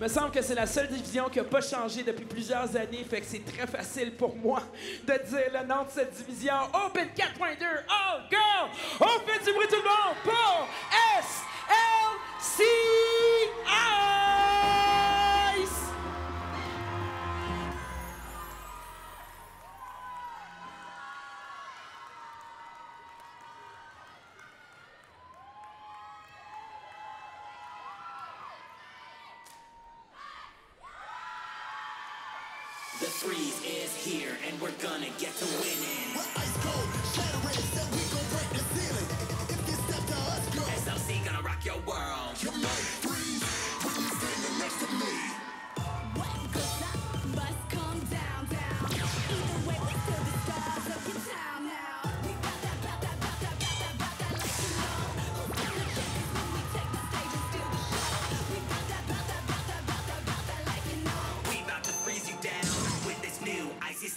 me semble que c'est la seule division qui n'a pas changé depuis plusieurs années, fait que c'est très facile pour moi de dire le nom de cette division. Open 4.2, oh girl! On fait du bruit tout le monde! The freeze is here, and we're gonna get to winning. We're ice cold, shattering, so we gon' break the ceiling. If you step to us, girl, SLC gonna rock your world.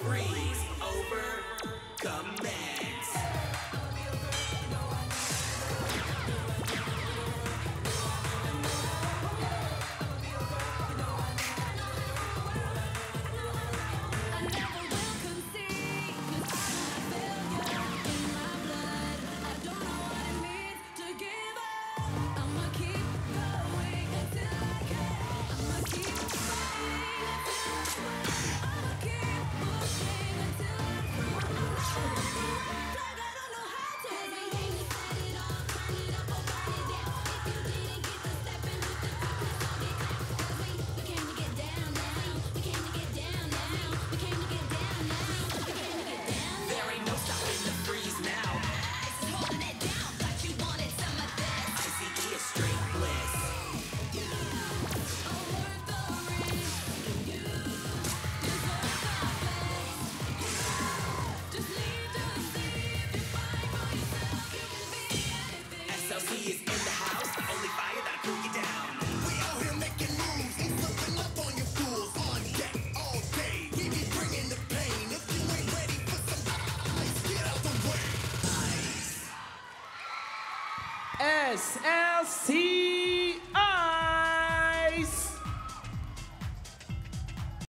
Freeze over, come SLC.